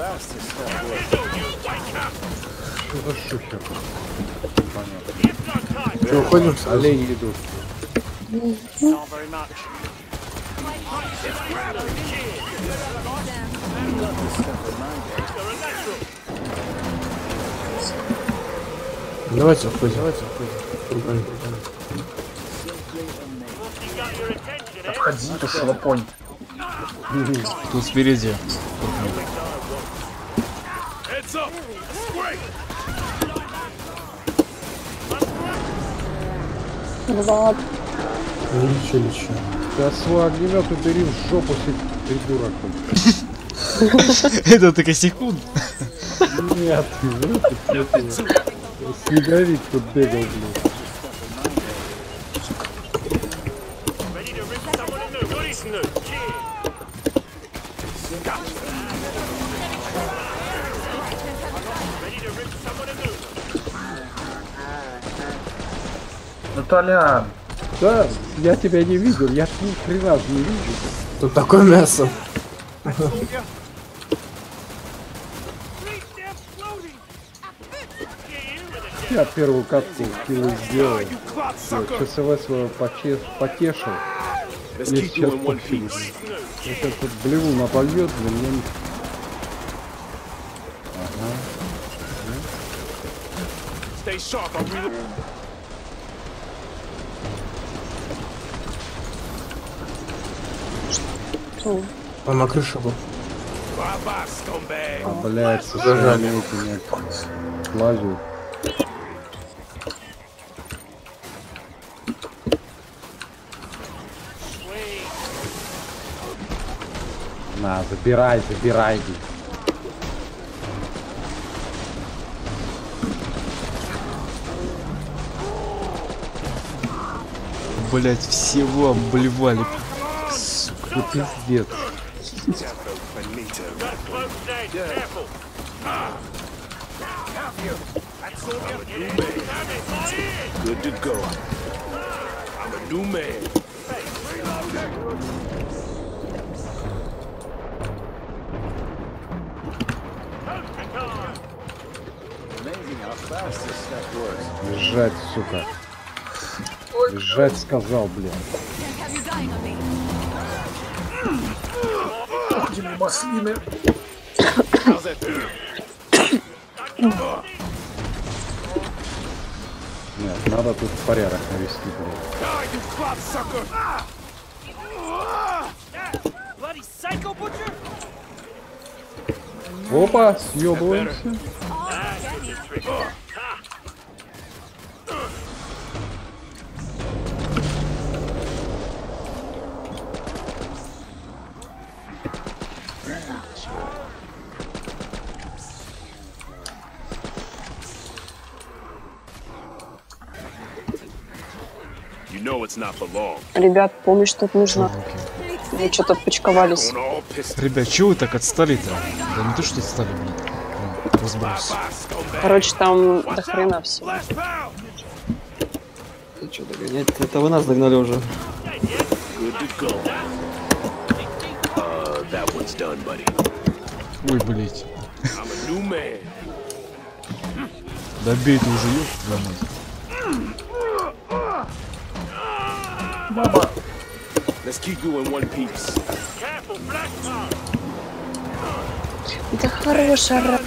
Что за шухер? Понятно. Че, уходим? Олени идут. Давайте уходим. Давайте уходим. Отходи, шелопонь. Тут спереди. Влад, Лечи, лечи. Да свой огнемет убери в жопу, си- придурок. Это только секунд. Нет, снеговик тут бегал, блин. Толян, Да, я тебя не видел, я ни хрена не вижу. Тут такое мясо. Я первую катку килл сделал. ЧСВ свое поче- потешил. Я сейчас подфилис. Я сейчас тут блеву напольет, для меня не- Stay sharp. I'm что? Он на крыше был. А, блядь, Зажали. своими этими лазю. На, забирай, забирай. Блять, всего обливали. Ну пиздец. Good to go. I'm a new man. Лежать, сука. Лежать сказал, блин. Маслины. That feel? Нет, надо тут порядок навести, блин. Опа, съебываемся. Ребят, помощь тут нужна. Мы что-то почковались. Ребят, чего вы так отстали-то? Да не то, что отстали, блин. Разброс. Короче, там до хрена pound. Ты что, догонять? Это вы нас догнали уже. Uh. Ой, блять. I'm a new man. Да бей ты уже, ёб твою мать. Let's keep you in one piece. Careful, black. Да хорошая ра-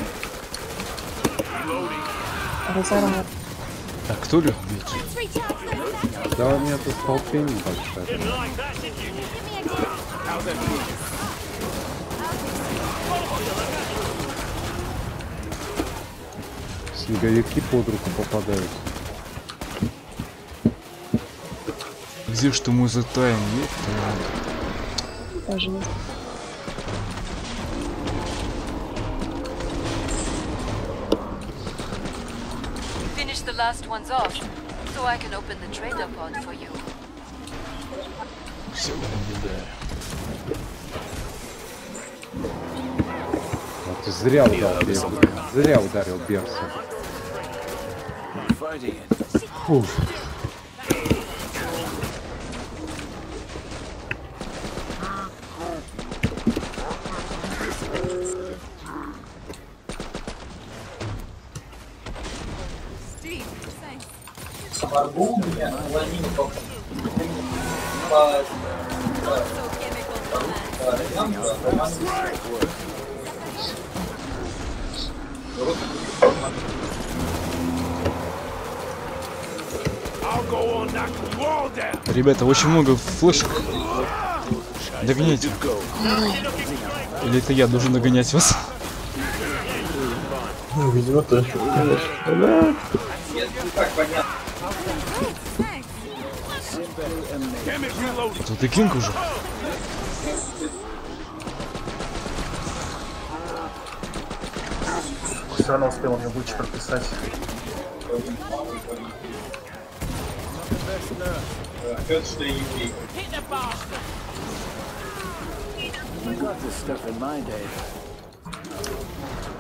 Разорвал. А кто лег бить? Да у меня тут did you? Снеговики под руку попадают. Где ты мой затаем, мать. Даже не Finish the last ones off, so I can open the trader pod for you. Всё, да. Вот ты зря ударил, Берса. Зря ударил Берса. Фу. Ребята, очень много флешек. Догоняйте. Или это я должен догонять вас? Damn it, reload. Тут и Кинг уже. Все равно успел мне лучше прописать.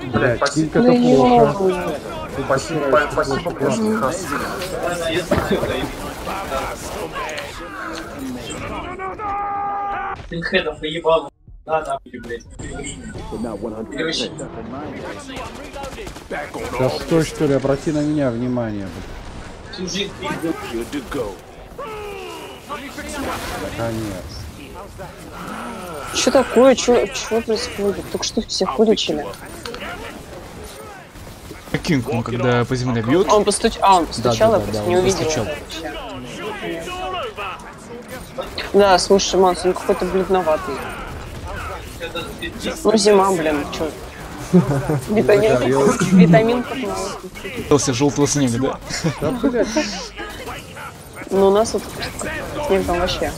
Блять, спасибо. Кинг это плохо. Спасибо, спасибо, плоский хас. Пинхедов поебал. Да, нахуй, блядь. Да стой, что ли, обрати на меня внимание. блядь. Конец. Что такое? Что происходит? Только что всех вылечили. Кинг, он когда по земле бьет, А он постуч... А, он постучал, да, я просто да, не он увидела. постучал. Да, слушай, Манс, он какой-то бледноватый. Ну, зима, блин, чё? Витамин, витамин как мало. желтого снега, да? Ну, у нас вот снег там вообще.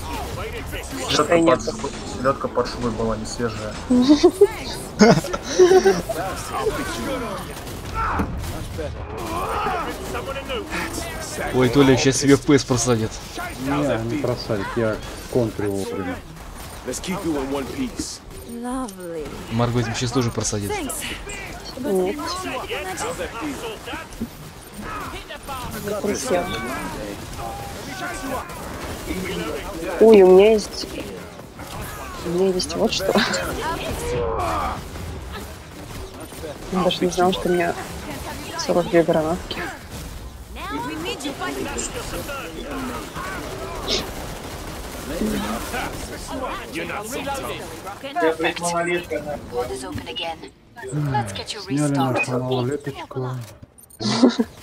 Селедка под шубой была не свежая. Ой, Толя сейчас себе FPS просадит. не, не просадит, я контрю вовремя. Марго этим сейчас тоже просадит. Нет. Ой, у меня есть... У меня есть вот что. Я даже не знал, что у меня 42 гранатки. Я, блядь, малолетка, нахуй. You Сняли нашу restocked. малолеточку.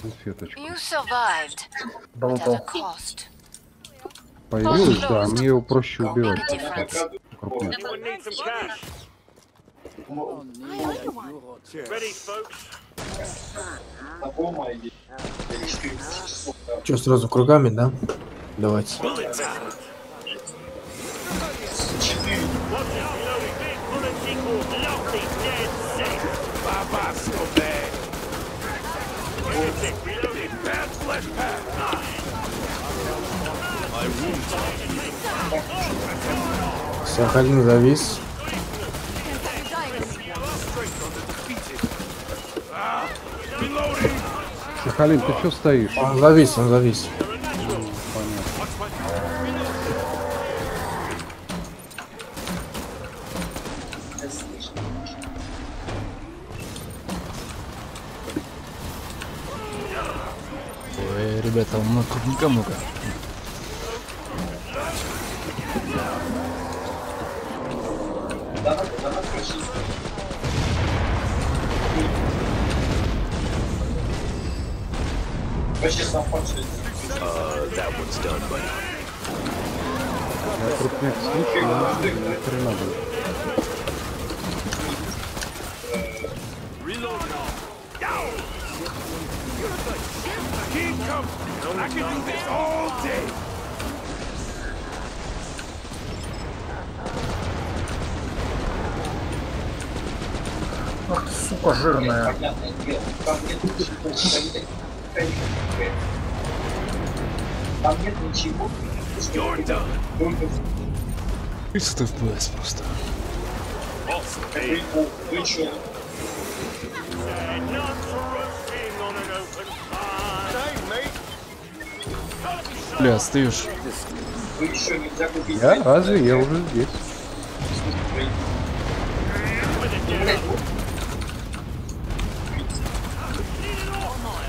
Конфеточку. You survived. At a Болтал. cost. Появилась, да, мне его проще убивать. Cash? Ready, folks? Че, сразу кругами, да? Давайте. Watch out, Сахалин, ты что стоишь? Он завис, он завис. Ой, ребята, много I can do this all day. Ах ты, сука, жирная. Там нет ничего. Там нет ничего. You're done. Только 30 FPS просто. прикол. Вы чё? Бля, купить. Я? Разве? Я уже здесь.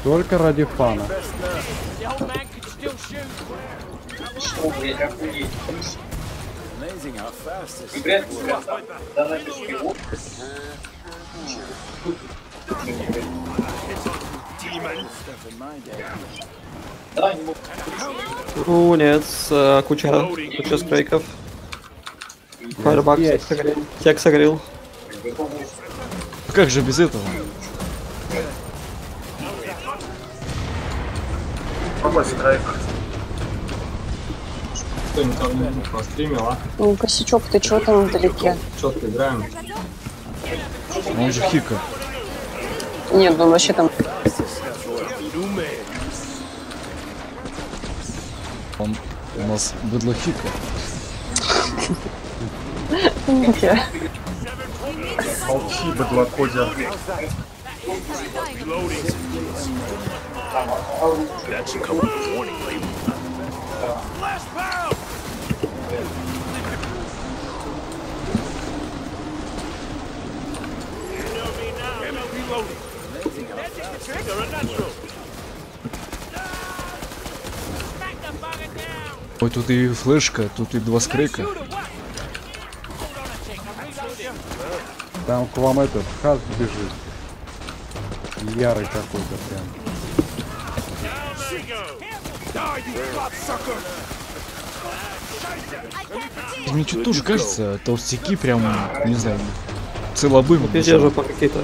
Только ради фана. Что, блядь, охуеть? Да, мог. Ну, нет, с, э, куча, куча стрейков. Фаербак согрел. Тек согрел. А как же без этого? Какой страйк? Что, никто не постримил, а? Ну, косячок, ты чё там вдалеке? Четко играем. Он же хика. Нет, он вообще там... Он у нас быдло хика. Молчи, warning label. Trigger a natural. Ой, тут и флешка, тут и два скрека. Там к вам этот хас бежит. Ярый какой-то прям. Мне что тоже кажется, толстяки прям, не знаю, целобым. Везде же по какие-то.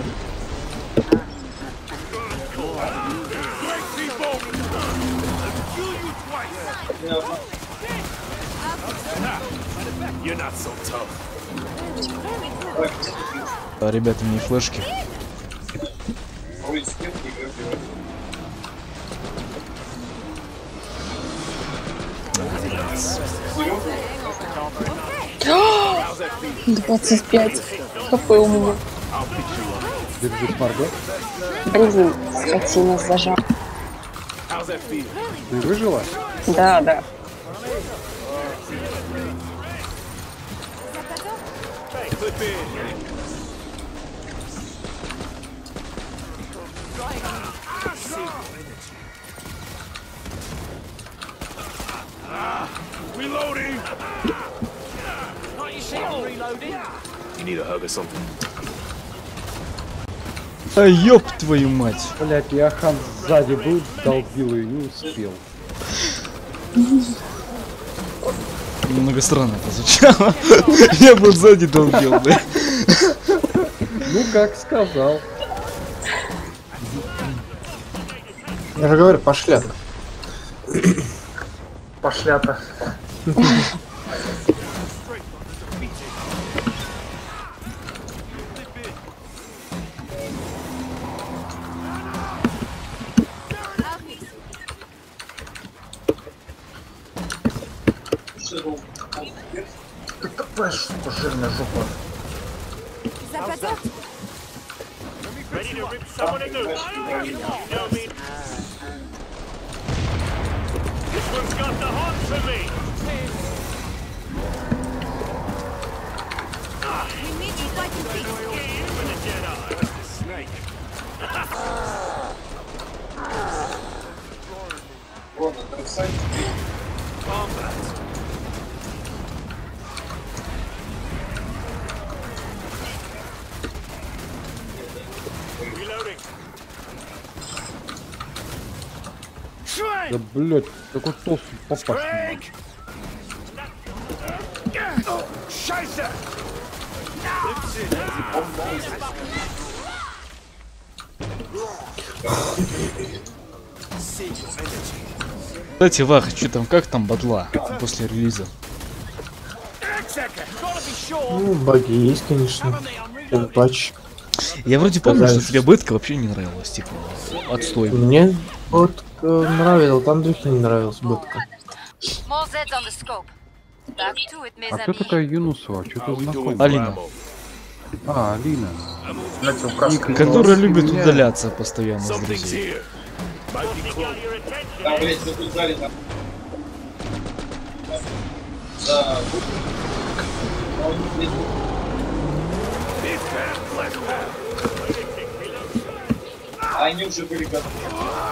Ребята, мне флешки. Двадцать пять. Какой у меня? Держись, Марго. Блин, скотина зажал. Ты выжила? Да, да. Reloading! Can't you see I'm reloading? You need a hug or something? А ёб твою мать. Блять, я хан сзади был, долбил и не успел. Немного странно это звучало. Я был сзади долбил, да. Ну, как сказал. Я же говорю, пошлят. Пошлята. 嗯嗯嗯 Combat. Reloading. Да блять, такой толстый попасть. не могу. Scheiße! Кстати, Вах, что там, как там бадла после релиза? Ну, баги есть, конечно. Патч. Я вроде помню, что Дальше. тебе бытка вообще не нравилась, типа, отстой. Мне вот э, нравилось, там духи не нравилась бытка. А кто такая Юнусова? Что-то знакомое. Алина, А, Алина. Которая любит удаляться постоянно с друзей. Там, блядь, загрузали там. Да. Они уже были готовы.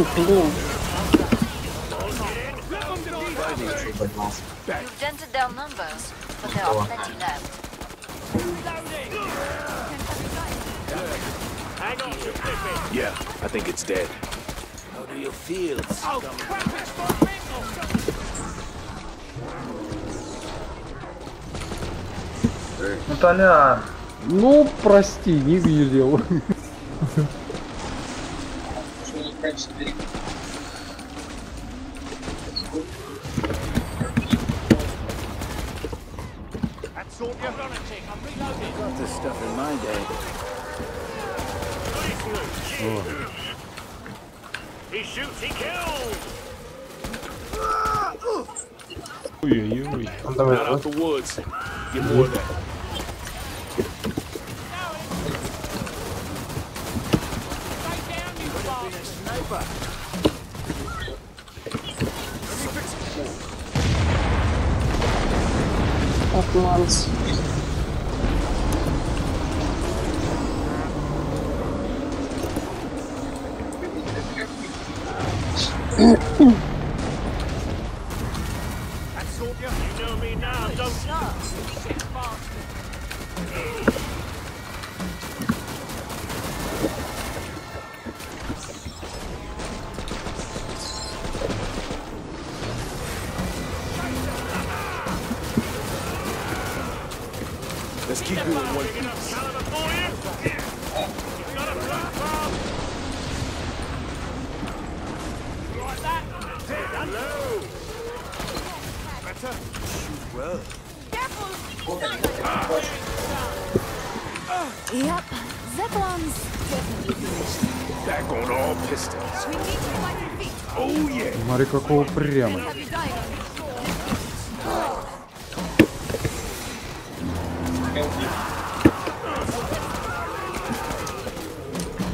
Ой, блин. You've dented their numbers, but there are plenty left. Hang on, you flipping. Yeah, I think it's dead. How do you feel? Ну, Толян, Ну, прости, не видел. Uy, uy, uy. Not out the woods. Get more of that. Sort you. You know me now, don't Let's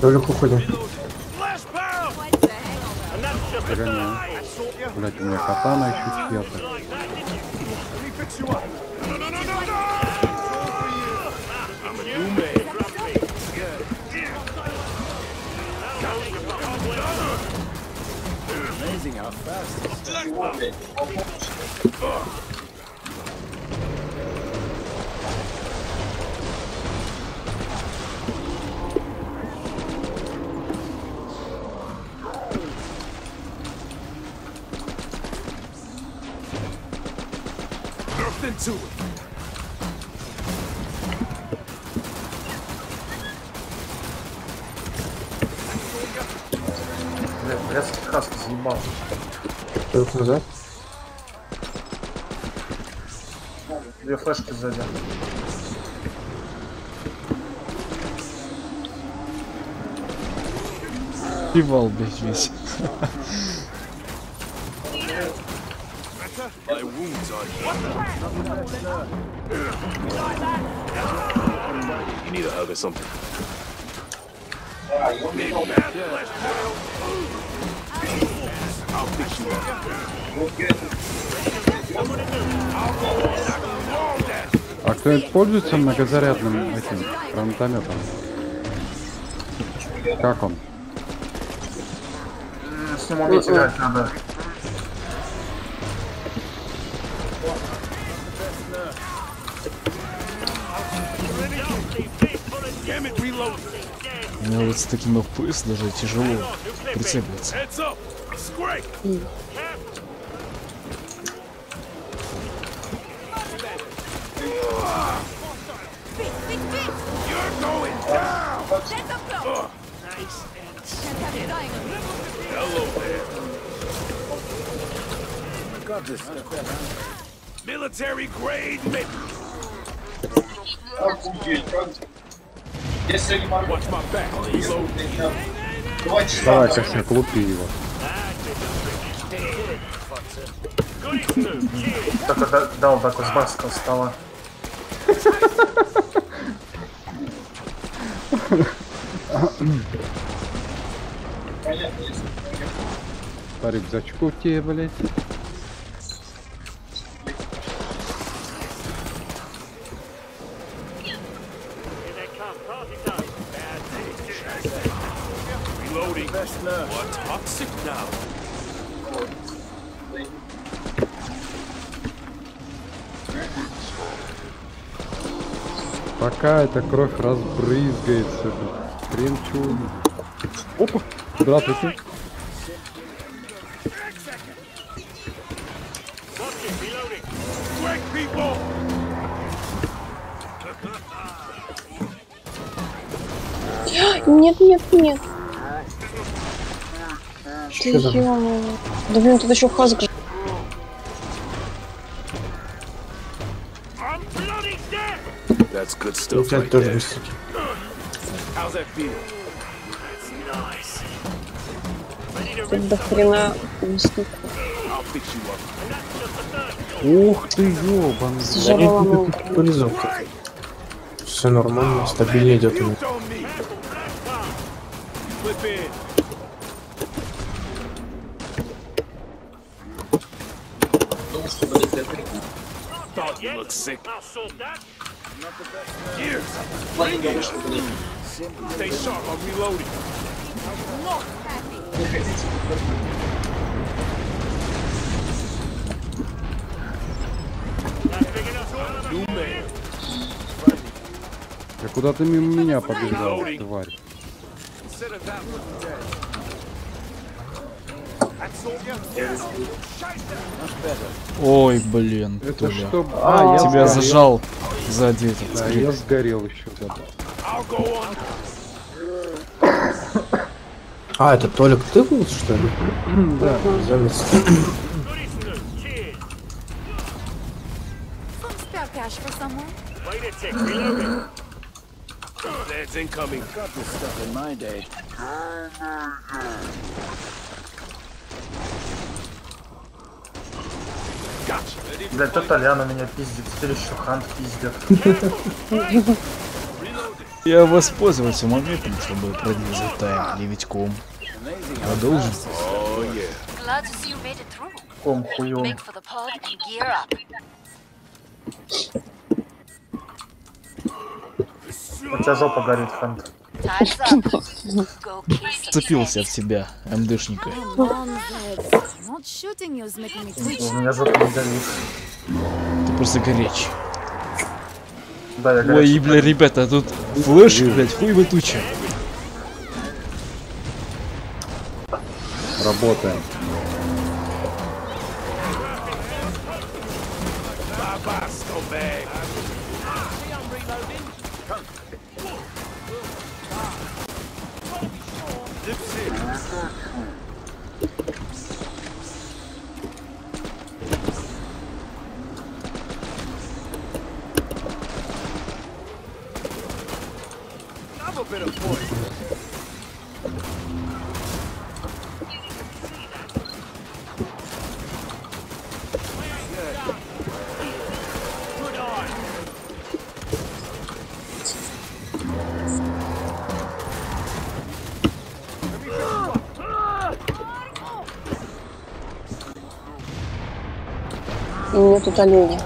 Толик, уходим. Догоняю. Блять, у меня катана еще чья-то. Let me fix назад. Две флешки сзади. Пивал, блядь, весь. My wounds are You need a hug or something. Big man. А кто-нибудь пользуется многозарядным этим гранатометом? Как он? С ним уметь играть надо. Мне вот с таким FPS даже тяжело прицеливаться. Heads up. Scrape. You're going down. Can't have you dying on me. Hello there. Military grade. ma- Watch my back. Reload. Давай, косяк, лупи его. Только да- дал такой с барского стола. По рюкзачку тебе, блядь. Here they come. Party time. Bad day. Reloading. What toxic now? Эта кровь разбрызгается. Хрен увидишь. Опа! Здравствуйте. Нет, нет, нет. Ты Что там? ё Да блин, тут еще хазг. You up. And that's just the first. Ух ты, ёбаный. Сжарала много. Полизок. Все нормально, стабильно идет. Thought you looked sick. I'll sort that. Years. Stay sharp. I'm reloading. New man. Да куда ты мимо меня побежал, тварь? Consider that one dead. That's all you. Ой, блин, Это что? А, я Тебя сгорел. зажал сзади этот Да, скрипт. я сгорел еще. А, это Толик, ты был, что ли? Да. Goody Snoop. Cheers. Some spare cash for someone? Wait a tick. Reloading. Lads incoming. Блядь, то Толяна меня пиздит, теперь еще Хант пиздит. Я воспользовался моментом, чтобы продвинуть тайм левичком. Продолжим. Ком хуём. У тебя жопа горит, Хант. Time's up. Go kill some Цепился в себя, МДшника. У меня жопа не горит. Ты просто горячий. Да, я Ой, горячий. и, бля, ребята, тут флеш, блядь, хуй туча. Работаем. Тут олени.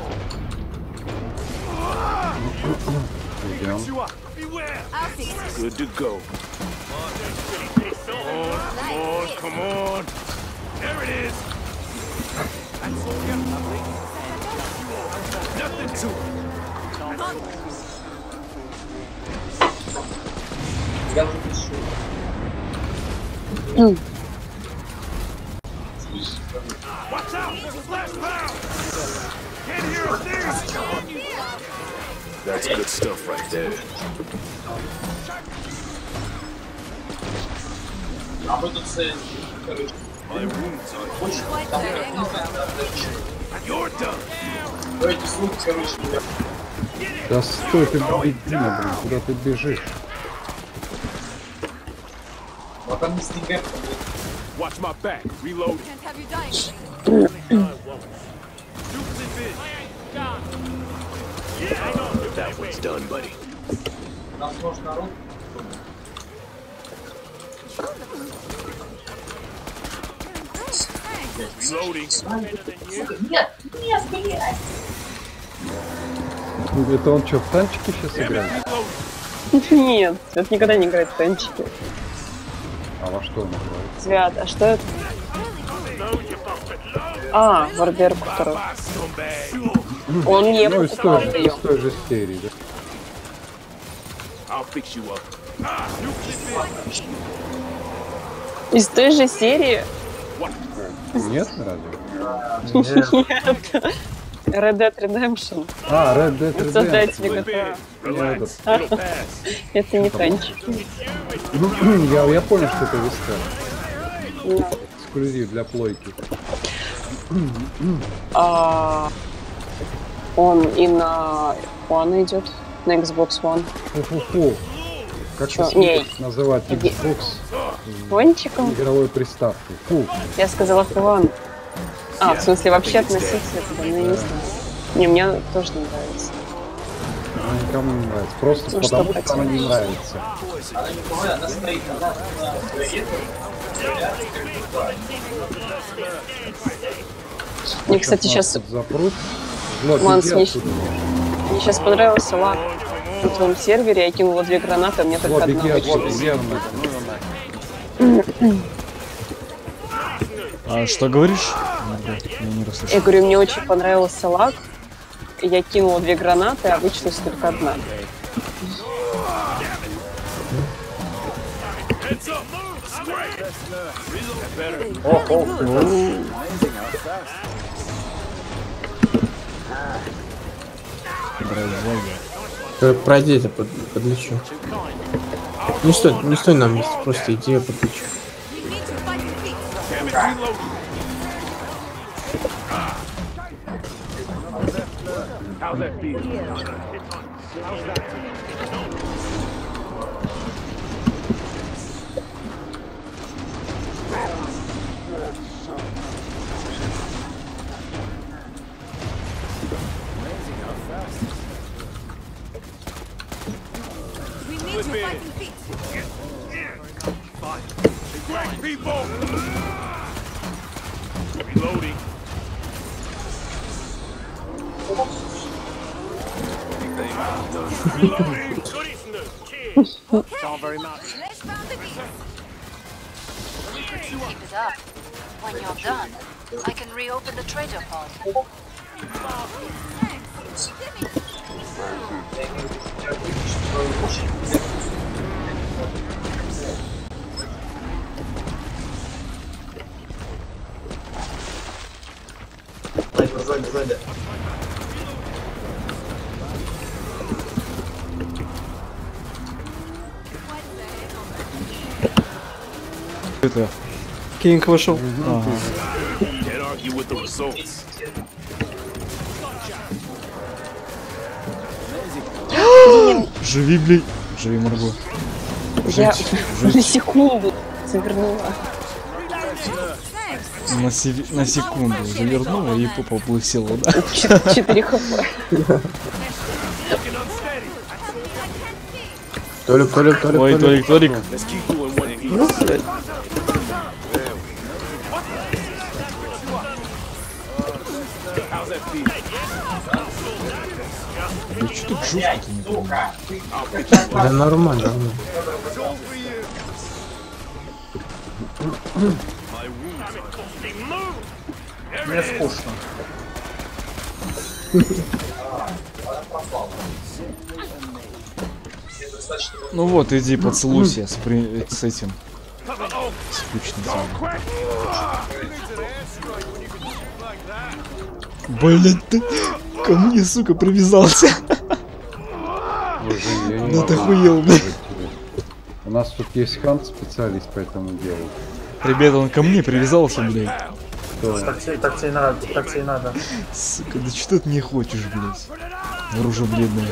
Да стой ты, блин, блин, куда ты бежишь? Не снега, Watch my back. Reload. Can't have you dying. That one's done, buddy. Reloading. Нет, нет, блядь. Это он что, в танчике сейчас играет? Нет, это никогда не играет в танчики. А во что он играет? Свят, а что это? А, Варбер, который. Scumbag. Он не Ну, из той, же, из той же серии, да? Из той же серии? Нет, разве? Нет. Red Dead Redemption. А, Red Dead Redemption. Создатели. GTA. Это не танчик. Я, я понял, что это виска. Эксклюзив для плойки. А, он и на One идет, на Xbox One. Фу-фу-фу. Как Чё? ты называть Xbox Пончиком? игровой приставкой? Фу. Я сказала One. А, в смысле, вообще относительно туда, ну, я не знаю. Не, мне тоже не нравится. Она никому не нравится. Просто Ну, что потому, что она хотел. не нравится. Она не своей Мне, кстати, сейчас, запрут. Снищ- отсюда. мне сейчас понравился лак на твоем сервере, я кинула две гранаты, а мне только одна. А что говоришь? Я не расслышал. Я говорю, мне очень понравился лак, и я кинула две гранаты, а вычислилась только одна. Better. Э, Пройди это, под, подлечу. Не стой, не стой на месте, просто иди, я подлечу. How's that feel? How's that? We need you fighting feet. Get! Fight. Black people! Reloading. Goody snoo. Cheers. Keep it up. When you're done, I can reopen the trader pod. Сзади, сзади, сзади. Это... Кинг вышел. Ага. Живи, блин. Живи, Марго. Я на секунду завернула. На, се- на секунду завернула и попа облысела, да? Чет- Четыре хп. Толик, Толик, Толик, Ой, Толик. Толик, Не понимаю? Да нормально, нормально. Мне скучно. Ну вот, иди поцелуйся с, при- с этим. С ключницей. Блин, ты ко мне, сука, привязался. Да ты тебе. У нас тут есть хант специалист по этому делу. Ребята, он ко мне привязался, блядь. Так тебе, так тебе и надо, так тебе и надо. Сука, да что ты не хочешь, блядь? Оружие бледное.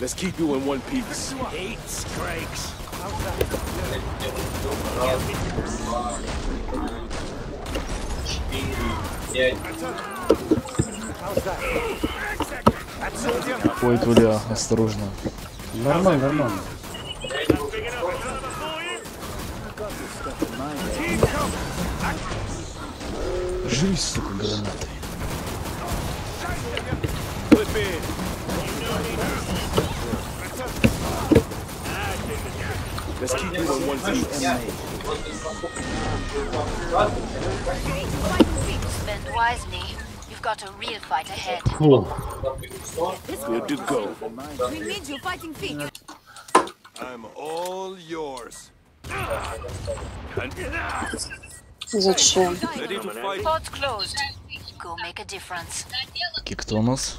Let's keep you in one piece. Eight scrakes. Ой, Толя, осторожно. Нормально, нормально. Жри, сука, гранаты. Let's keep you in one piece. Spend wisely. You've got a real fight ahead. Фу. Good to go. We need you fighting feet. I'm all yours. Зачем? Ready to fight? Ports closed. Go make a difference. Кто у нас?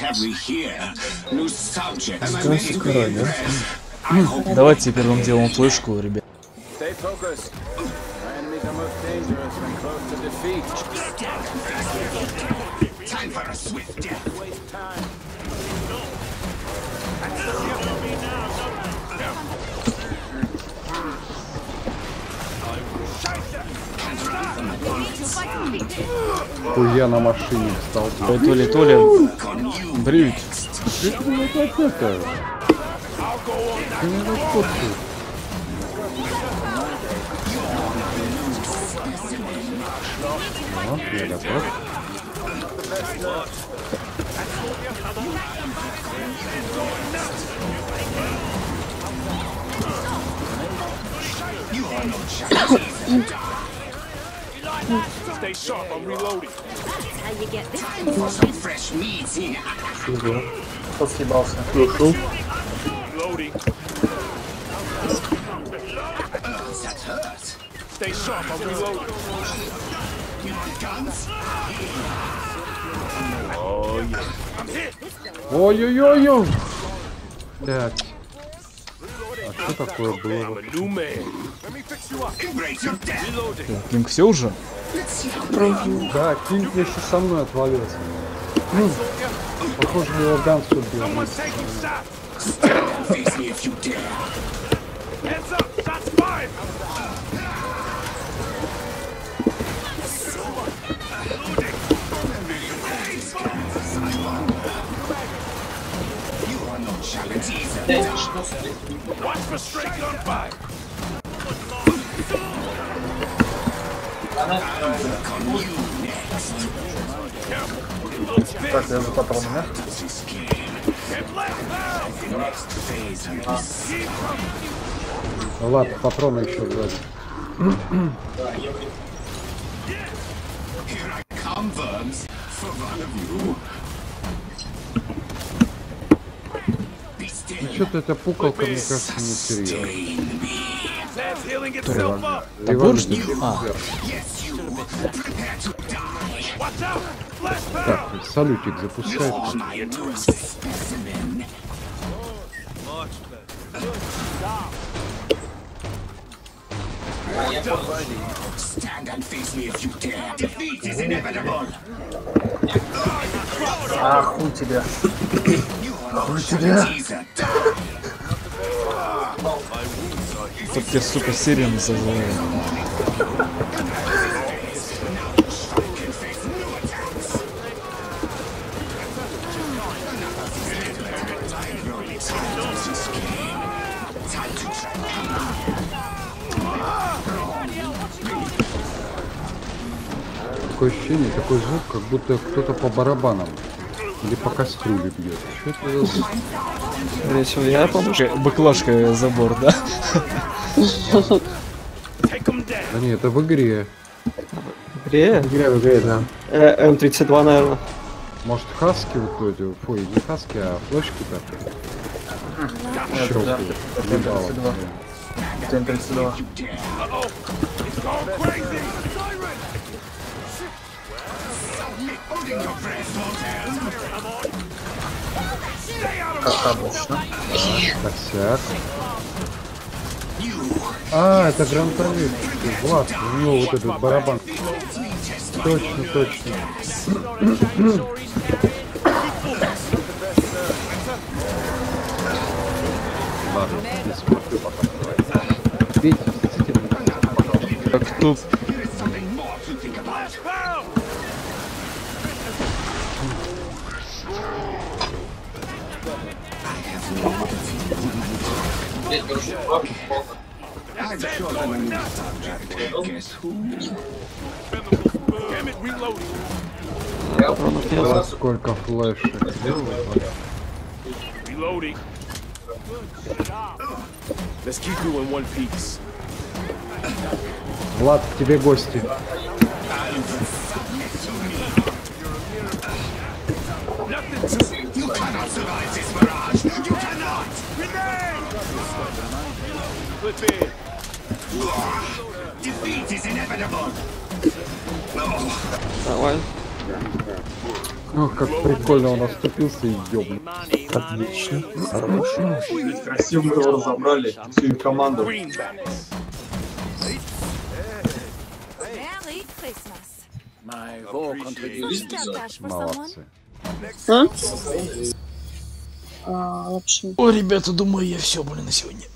Have we here? New subject. Давайте первым делом флешку, ребят. Stay focused. Most dangerous when close to defeat. time for a swift death. Waste time. Хуя на машине встал. Ой, Толя, Толя. Брють. Это это. Ты не расходку. Вот, я готов. Stay sharp. I'm reloading. For some fresh meats here. Кто съебался? Reloading. That hurts. Stay sharp. I'm reloading. Ой-ой-ой-ой. Блядь. А что такое было? Кинг, все уже? Да, Кинг вместе со мной отвалился. Ну, похоже, его Ганс Так, я за патронами. Ну ладно, патроны еще one of you. Что-то эта пукалка, мне кажется, не серьезно. Stain me. That's healing itself up. Топор, что ли? А, Yes, you. Prepare to die. Watch out. Flash power. Так, салютик запускает. My worst specimen. Stand and face me if you dare. Defeat is inevitable. А, хуй тебе. Хуй тебе. Teaser. тут я, сука, сирены заживаю. Такое ощущение, такой звук, как будто кто-то по барабанам. Или по кастрюле бьет. Что это за... Скорее всего, я помню. Баклажка- Баклажка забор, да? Да не, это в игре. Игре? Игра в игре, да. Э, М32, наверное. Может хаски вот эти, фу, не хаски, а флешки-то. Щелкают. Ебало. День 32. It's going crazy. Как обычно. Косяк. А, это гранатовик. Влад, у него вот этот барабан. Точно, точно. Ладно, не смотрю пока. давай. Петь, действительно, А кто... I'm sure I'm a nut subject. Guess who? Damn it, reloading. Ой, сколько флешек. Reloading. Let's keep you in one piece. Влад, к тебе гости. You cannot survive this barrage. You cannot. Flip Давай. Ох, как прикольно он оступился и ёбнул. Отлично. Хорошо. Красиво мы его разобрали, всю команду. Молодцы. А? А, лапшу. О, ребята, думаю, я все, блин, на сегодня.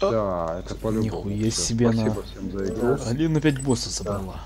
Да, это по-любому. Нихуя себе. Спасибо всем за игру. Алина опять босса собрала.